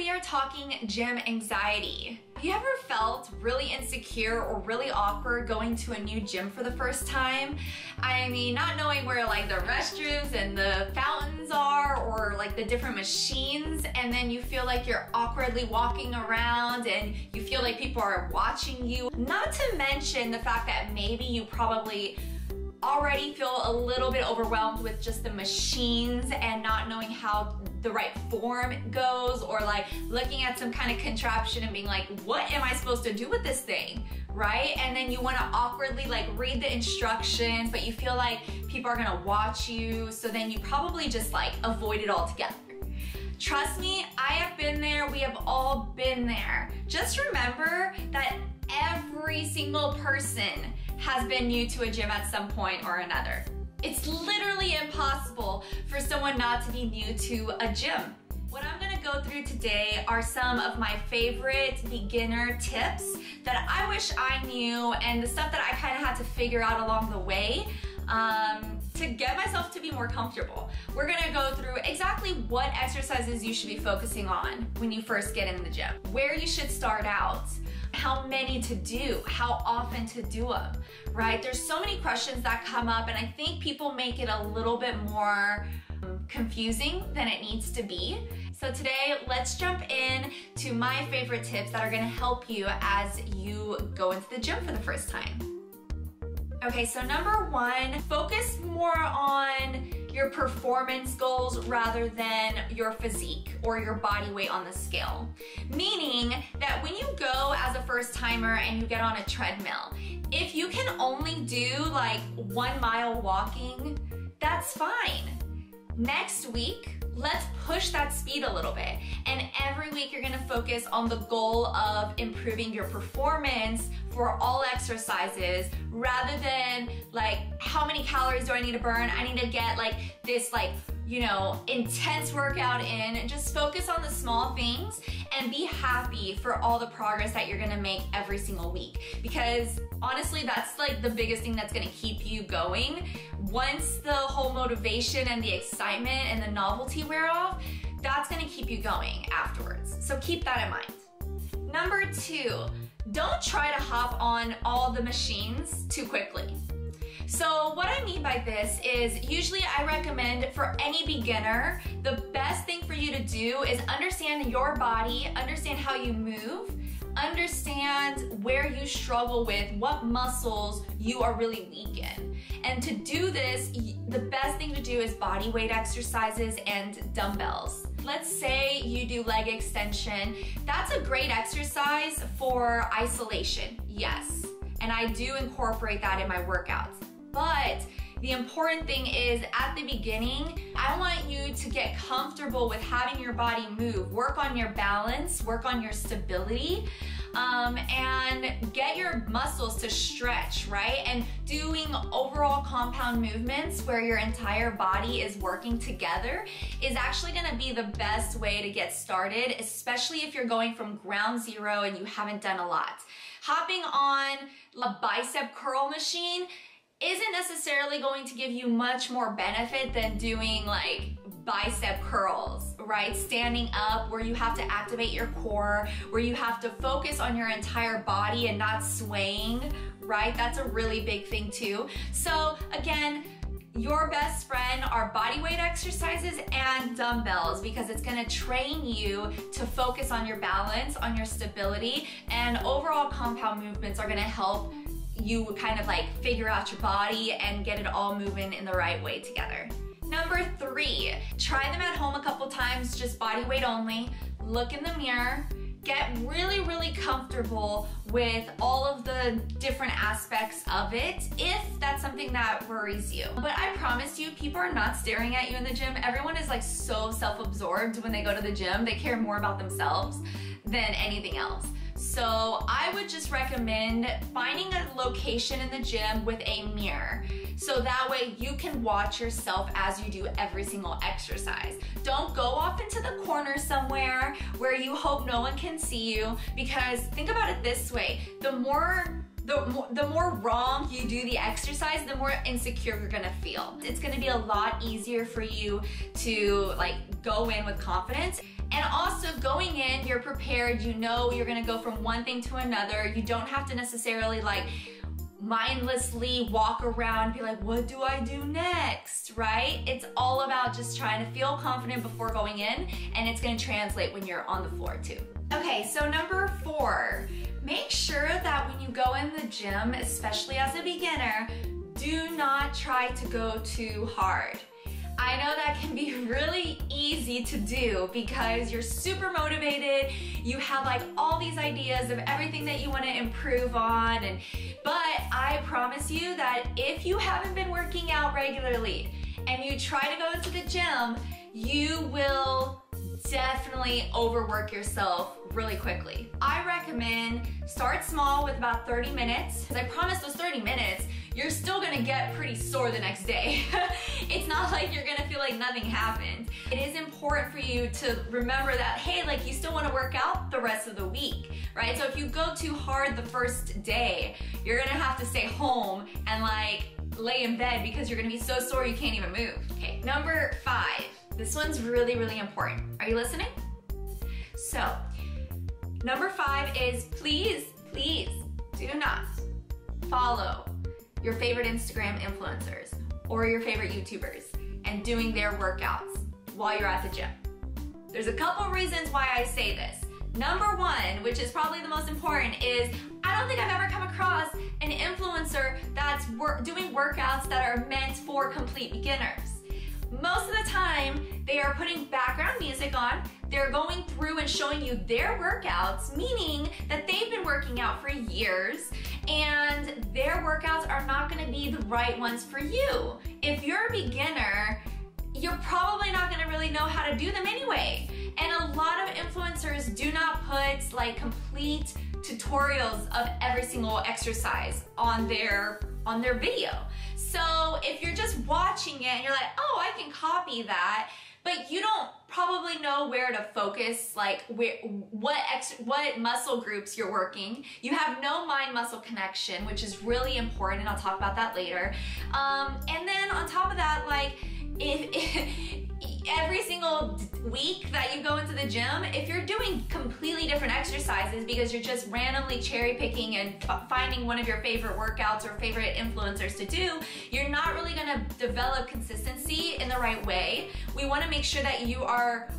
we are talking gym anxiety. Have you ever felt really insecure or really awkward going to a new gym for the first time? I mean, not knowing where like the restrooms and the fountains are or like the different machines and then you feel like you're awkwardly walking around and you feel like people are watching you. Not to mention the fact that maybe you probably already feel a little bit overwhelmed with just the machines and not knowing how the right form goes or like looking at some kind of contraption and being like, what am I supposed to do with this thing? Right? And then you want to awkwardly like read the instructions, but you feel like people are going to watch you. So then you probably just like avoid it altogether. Trust me, I have been there. We have all been there. Just remember that every single person has been new to a gym at some point or another. It's literally impossible for someone not to be new to a gym. What I'm gonna go through today are some of my favorite beginner tips that I wish I knew and the stuff that I kind of had to figure out along the way um, to get myself to be more comfortable. We're gonna go through exactly what exercises you should be focusing on when you first get in the gym, where you should start out, how many to do, how often to do them, right? There's so many questions that come up and I think people make it a little bit more um, confusing than it needs to be. So today, let's jump in to my favorite tips that are gonna help you as you go into the gym for the first time. Okay, so number one, focus more on your performance goals rather than your physique or your body weight on the scale. Meaning that when you go as a first timer and you get on a treadmill, if you can only do like one mile walking, that's fine. Next week, let's push that speed a little bit. And every week you're gonna focus on the goal of improving your performance for all exercises rather than like how many calories do I need to burn? I need to get like this like you know, intense workout in. Just focus on the small things and be happy for all the progress that you're gonna make every single week. Because honestly, that's like the biggest thing that's gonna keep you going. Once the whole motivation and the excitement and the novelty wear off, that's gonna keep you going afterwards. So keep that in mind. Number two, don't try to hop on all the machines too quickly. So what I mean by this is usually I recommend for any beginner, the best thing for you to do is understand your body, understand how you move, understand where you struggle with, what muscles you are really weak in. And to do this, the best thing to do is body weight exercises and dumbbells. Let's say you do leg extension. That's a great exercise for isolation, yes. And I do incorporate that in my workouts. But the important thing is at the beginning, I want you to get comfortable with having your body move. Work on your balance, work on your stability, um, and get your muscles to stretch, right? And doing overall compound movements where your entire body is working together is actually gonna be the best way to get started, especially if you're going from ground zero and you haven't done a lot. Hopping on a bicep curl machine isn't necessarily going to give you much more benefit than doing like bicep curls, right? Standing up where you have to activate your core, where you have to focus on your entire body and not swaying, right? That's a really big thing too. So again, your best friend are body weight exercises and dumbbells because it's gonna train you to focus on your balance, on your stability, and overall compound movements are gonna help you kind of like figure out your body and get it all moving in the right way together. Number three, try them at home a couple times, just body weight only. Look in the mirror, get really, really comfortable with all of the different aspects of it if that's something that worries you. But I promise you, people are not staring at you in the gym. Everyone is like so self-absorbed when they go to the gym. They care more about themselves than anything else. So I would just recommend finding a location in the gym with a mirror. So that way you can watch yourself as you do every single exercise. Don't go off into the corner somewhere where you hope no one can see you because think about it this way, the more the more, the more wrong you do the exercise, the more insecure you're gonna feel. It's gonna be a lot easier for you to like go in with confidence And also going in, you're prepared, you know you're gonna go from one thing to another. You don't have to necessarily like mindlessly walk around be like, what do I do next, right? It's all about just trying to feel confident before going in and it's gonna translate when you're on the floor too. Okay, so number four, make sure that when you go in the gym, especially as a beginner, do not try to go too hard. I know that can be really easy to do because you're super motivated, you have like all these ideas of everything that you want to improve on and but I promise you that if you haven't been working out regularly and you try to go into the gym, you will definitely overwork yourself really quickly. I recommend start small with about 30 minutes. I promise those 30 minutes you're still gonna get pretty sore the next day. it's not like you're gonna feel like nothing happened. It is important for you to remember that, hey, like you still wanna work out the rest of the week, right? So if you go too hard the first day, you're gonna have to stay home and like lay in bed because you're gonna be so sore you can't even move. Okay, number five. This one's really, really important. Are you listening? So, number five is please, please do not follow your favorite Instagram influencers or your favorite YouTubers and doing their workouts while you're at the gym. There's a couple reasons why I say this. Number one, which is probably the most important, is I don't think I've ever come across an influencer that's wor doing workouts that are meant for complete beginners. Most of the time, they are putting background music on, they're going through and showing you their workouts, meaning that they've been working out for years and their workouts are not gonna be the right ones for you. If you're a beginner, you're probably not gonna really know how to do them anyway. And a lot of influencers do not put like complete tutorials of every single exercise on their on their video. So if you're just watching it and you're like, oh, I can copy that, but you don't probably know where to focus, like where, what ex, what muscle groups you're working. You have no mind muscle connection, which is really important, and I'll talk about that later. Um, and then on top of that, like if, if every single week that you go into the gym, if you're doing completely different exercises because you're just randomly cherry picking and finding one of your favorite workouts or favorite influencers to do, you're not really gonna develop consistency in the right way. We wanna make sure that you are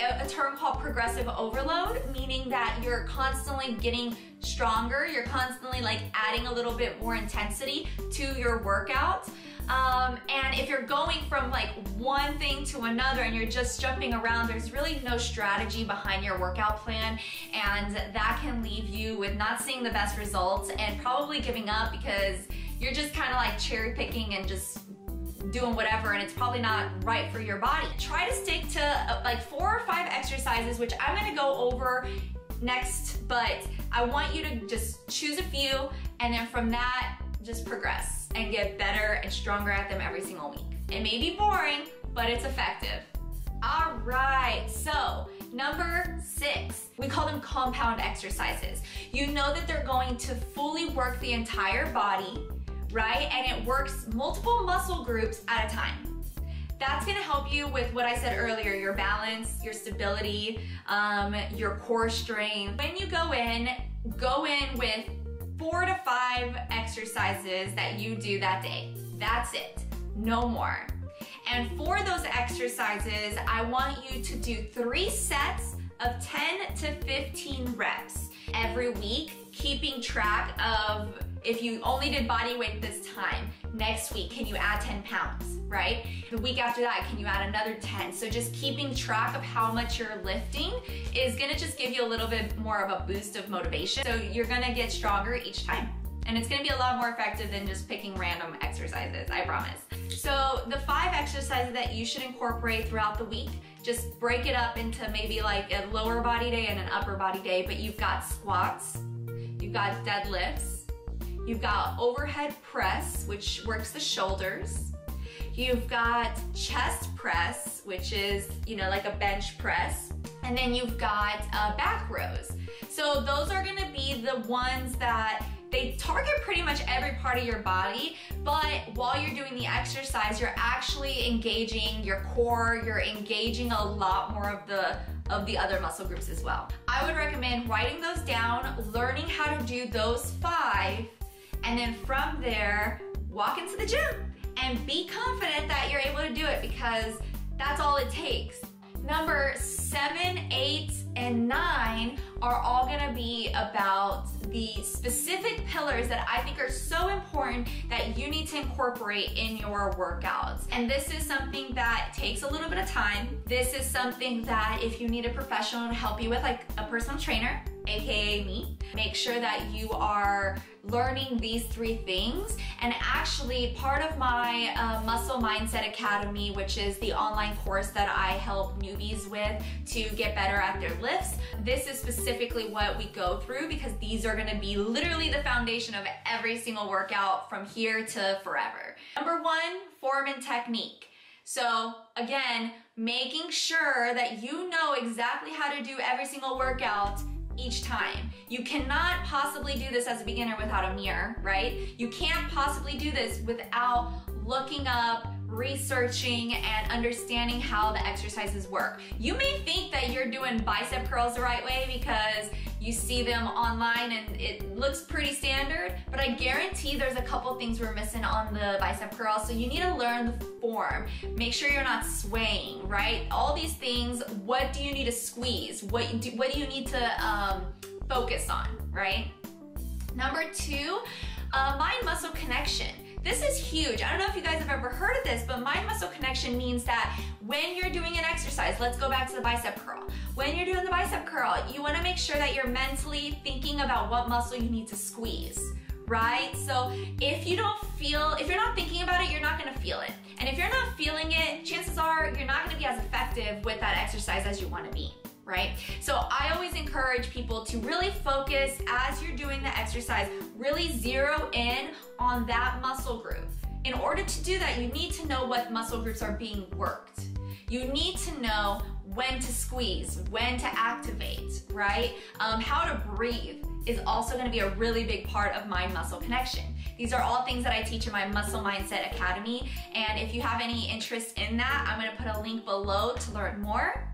a term called progressive overload, meaning that you're constantly getting stronger, you're constantly like adding a little bit more intensity to your workout. Um, and if you're going from like one thing to another and you're just jumping around, there's really no strategy behind your workout plan. And that can leave you with not seeing the best results and probably giving up because you're just kind of like cherry picking and just doing whatever and it's probably not right for your body. Try to stick to uh, like four or five exercises, which I'm gonna go over next, but I want you to just choose a few and then from that, just progress and get better and stronger at them every single week. It may be boring, but it's effective. All right, so number six, we call them compound exercises. You know that they're going to fully work the entire body, right? And it works multiple muscle groups at a time. That's gonna help you with what I said earlier, your balance, your stability, um, your core strength. When you go in, go in with four to five exercises that you do that day. That's it, no more. And for those exercises, I want you to do three sets of 10 to 15 reps every week, keeping track of if you only did body weight this time, next week, can you add 10 pounds, right? The week after that, can you add another 10? So just keeping track of how much you're lifting is gonna just give you a little bit more of a boost of motivation. So you're gonna get stronger each time. And it's gonna be a lot more effective than just picking random exercises, I promise. So the five exercises that you should incorporate throughout the week, just break it up into maybe like a lower body day and an upper body day, but you've got squats, you've got deadlifts, You've got overhead press, which works the shoulders. You've got chest press, which is, you know, like a bench press. And then you've got uh, back rows. So those are gonna be the ones that they target pretty much every part of your body, but while you're doing the exercise, you're actually engaging your core, you're engaging a lot more of the of the other muscle groups as well. I would recommend writing those down, learning how to do those five, and then from there, walk into the gym and be confident that you're able to do it because that's all it takes. Number seven, eight, and nine are all gonna be about the specific pillars that I think are so important that you need to incorporate in your workouts. And this is something that takes a little bit of time. This is something that if you need a professional to help you with, like a personal trainer, aka me. Make sure that you are learning these three things. And actually, part of my uh, Muscle Mindset Academy, which is the online course that I help newbies with to get better at their lifts, this is specifically what we go through because these are gonna be literally the foundation of every single workout from here to forever. Number one, form and technique. So again, making sure that you know exactly how to do every single workout each time. You cannot possibly do this as a beginner without a mirror, right? You can't possibly do this without looking up, researching, and understanding how the exercises work. You may think that you're doing bicep curls the right way because you see them online and it looks pretty standard, but I guarantee there's a couple things we're missing on the bicep curl. So you need to learn the form. Make sure you're not swaying, right? All these things, what do you need to squeeze? What do, what do you need to um, focus on, right? Number two, uh, mind muscle connection. This is huge. I don't know if you guys have ever heard of this, but mind muscle connection means that when you're doing an exercise, let's go back to the bicep curl. When you're doing the bicep curl, you wanna make sure that you're mentally thinking about what muscle you need to squeeze right? So if you don't feel, if you're not thinking about it, you're not gonna feel it. And if you're not feeling it, chances are you're not gonna be as effective with that exercise as you wanna be right? So I always encourage people to really focus as you're doing the exercise, really zero in on that muscle group. In order to do that, you need to know what muscle groups are being worked. You need to know when to squeeze, when to activate, right? Um, how to breathe is also gonna be a really big part of mind muscle connection. These are all things that I teach in my Muscle Mindset Academy. And if you have any interest in that, I'm gonna put a link below to learn more.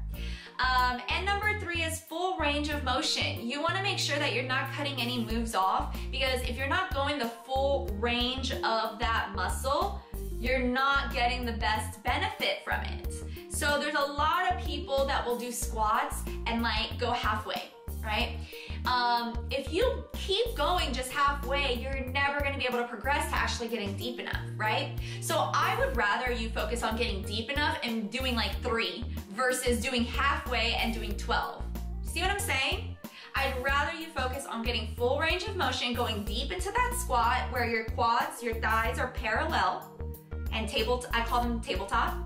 Um, and number three is full range of motion. You wanna make sure that you're not cutting any moves off because if you're not going the full range of that muscle, you're not getting the best benefit from it. So there's a lot of people that will do squats and like go halfway, right? Um, if you keep going just halfway, you're never gonna be able to progress to actually getting deep enough, right? So I would rather you focus on getting deep enough and doing like three versus doing halfway and doing 12. See what I'm saying? I'd rather you focus on getting full range of motion, going deep into that squat where your quads, your thighs are parallel and table, I call them tabletop.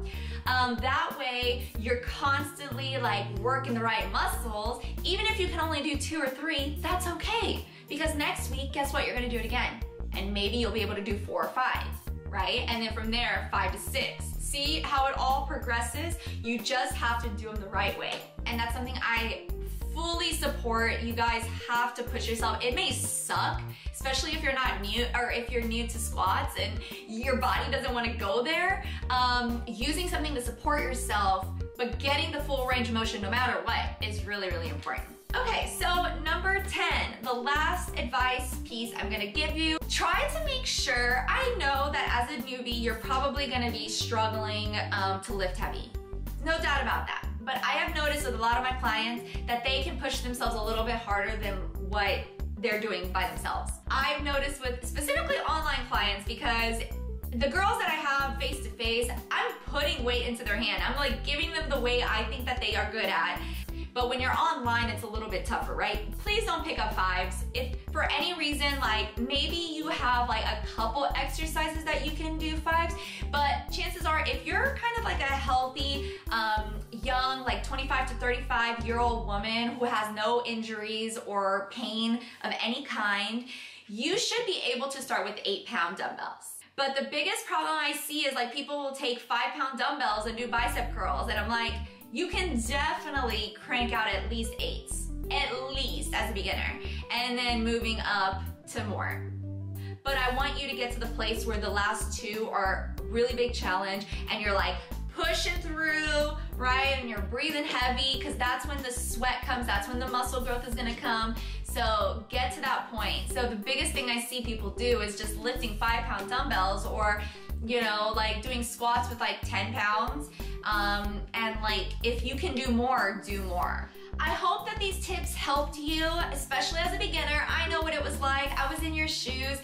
Um, that way you're constantly like working the right muscles. Even if you can only do two or three, that's okay. Because next week, guess what? You're gonna do it again. And maybe you'll be able to do four or five, right? And then from there, five to six. See how it all progresses? You just have to do them the right way. And that's something I fully support. You guys have to push yourself. It may suck, especially if you're not new or if you're new to squats and your body doesn't want to go there. Um, using something to support yourself, but getting the full range of motion no matter what is really, really important. Okay, so number 10, the last advice piece I'm gonna give you. Try to make sure, I know that as a newbie, you're probably gonna be struggling um, to lift heavy. No doubt about that but I have noticed with a lot of my clients that they can push themselves a little bit harder than what they're doing by themselves. I've noticed with specifically online clients because the girls that I have face to face, I'm putting weight into their hand. I'm like giving them the weight I think that they are good at. But when you're online, it's a little bit tougher, right? Please don't pick up fives. If for any reason, like maybe you have like a couple exercises that you can do fives, but chances are if you're kind of like a healthy, um, young, like 25 to 35 year old woman who has no injuries or pain of any kind, you should be able to start with eight pound dumbbells. But the biggest problem I see is like people will take five pound dumbbells and do bicep curls. And I'm like, you can definitely crank out at least eights, at least as a beginner, and then moving up to more. But I want you to get to the place where the last two are really big challenge and you're like pushing through, right? And you're breathing heavy because that's when the sweat comes, that's when the muscle growth is gonna come. So get to that point. So the biggest thing I see people do is just lifting five pound dumbbells or you know, like doing squats with like 10 pounds. Um, and like, if you can do more, do more. I hope that these tips helped you, especially as a beginner. I know what it was like. I was in your shoes.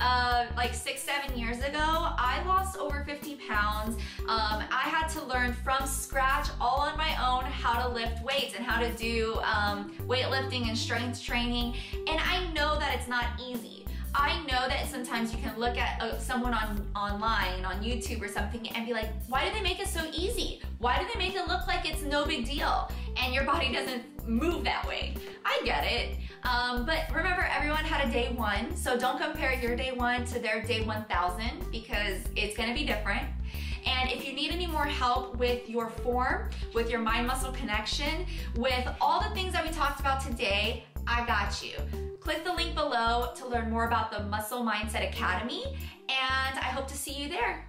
Uh, like six, seven years ago, I lost over 50 pounds. Um, I had to learn from scratch, all on my own, how to lift weights and how to do um, weightlifting and strength training. And I know that it's not easy. I know that sometimes you can look at uh, someone on online, on YouTube or something, and be like, why do they make it so easy? Why do they make it look like it's no big deal? And your body doesn't move that way. I get it. Um, but remember, everyone had a day one, so don't compare your day one to their day 1000 because it's gonna be different. And if you need any more help with your form, with your mind muscle connection, with all the things that we talked about today, I got you. Click the link below to learn more about the Muscle Mindset Academy, and I hope to see you there.